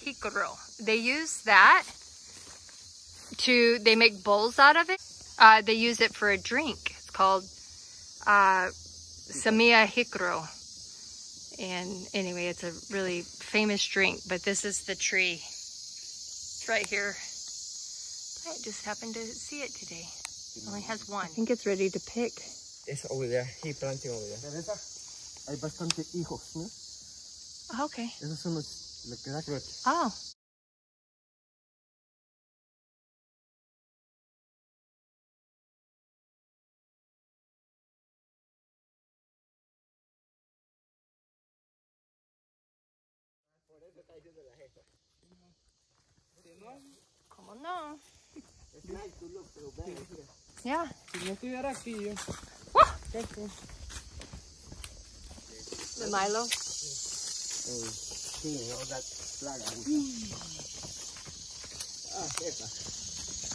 hicro. They use that to, they make bowls out of it. Uh, they use it for a drink. It's called uh, Samia hicro. And anyway, it's a really famous drink, but this is the tree. It's right here. I just happened to see it today. It only has one. I think it's ready to pick. It's over there. He planting over there. Teresa, hay bastante hijos, ¿no? Okay. Esos son los, lo que da brote. Oh. ¿Cómo no? Yeah. Si no estuviera aquí, yo... ¡Ah! The Milo. Sí, no da plaga. Ah, epa.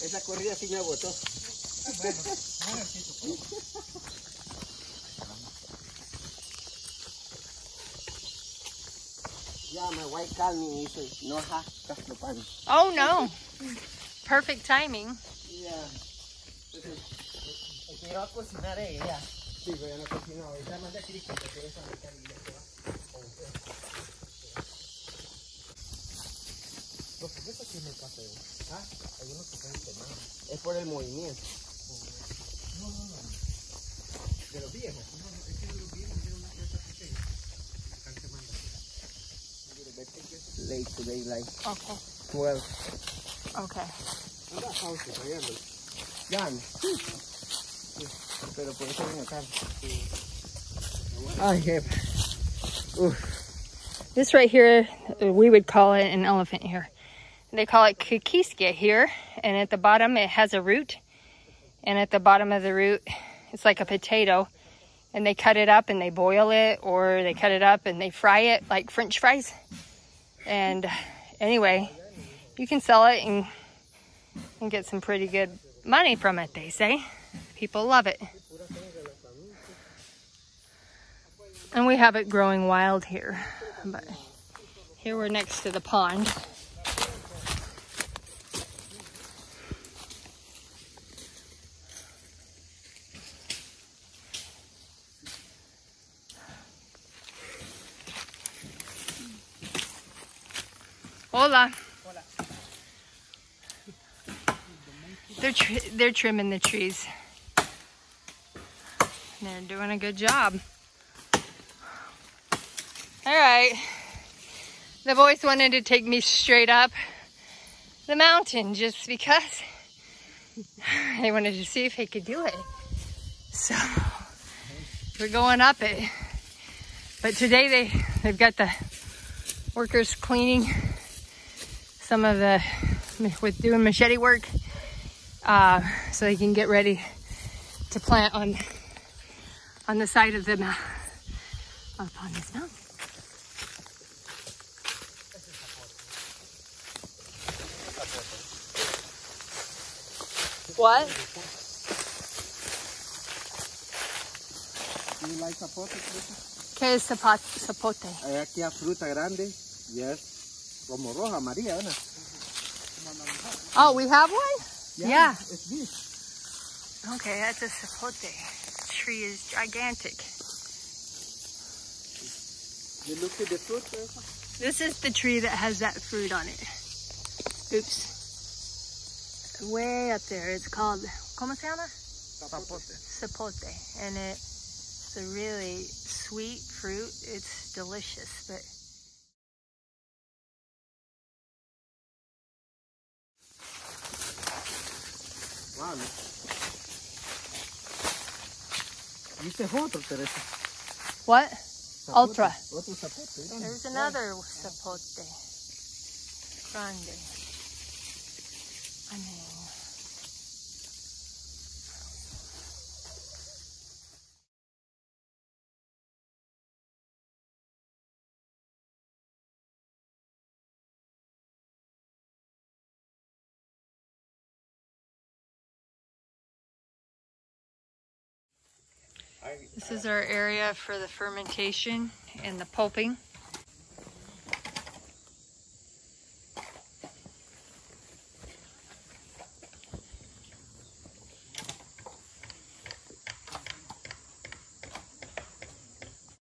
Esa corrida sí me botó. Ya, my wife called me and said, no ha, Castropan. Oh no. Perfect timing. Yeah. Entonces, el que iba a cocinar ella. Sí, pero ya no cocinó. Ella manda a Cristo, porque esa me carga se va. Con usted. Los secretos que me pasa yo. Ah, hay unos que están quemados. Es por el movimiento. No, no, no. De los viejos. No, no, es que de los viejos tienen una pieza pequeña. Están quemando. Late today, like Okay. 12. Okay. Anda pausa, trayéndolo. Ya, no. Pero por eso viene acá. Ay, jefe. Uf. This right here, uh, we would call it an elephant here. They call it kukiskia here, and at the bottom it has a root, and at the bottom of the root, it's like a potato, and they cut it up and they boil it, or they cut it up and they fry it like French fries. And anyway, you can sell it and, and get some pretty good money from it, they say. People love it. And we have it growing wild here. But here we're next to the pond. Hola. They're tr they're trimming the trees. They're doing a good job. All right. The boys wanted to take me straight up the mountain just because they wanted to see if they could do it. So we're going up it. But today they, they've got the workers cleaning some of the, with doing machete work, uh, so they can get ready to plant on, on the side of the, up on this mountain. What? You like zapote, ¿Qué es zapote? Hay aquí a fruta grande y es como roja, amarilla, ¿verdad? Oh, we have one? Yeah. It's this. Okay, that's a sapote. Tree is gigantic. You look at the fruit, This is the tree that has that fruit on it. Oops. Way up there, it's called, ¿cómo se llama? Sapote. Zapote. And it's a really sweet fruit. It's delicious, but Wow. Y este es otro, Teresa. what? Zapote. Ultra. Otro zapote, grande. There's another zapote. Grande. I mean, This is our area for the fermentation and the pulping.